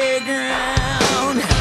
playground.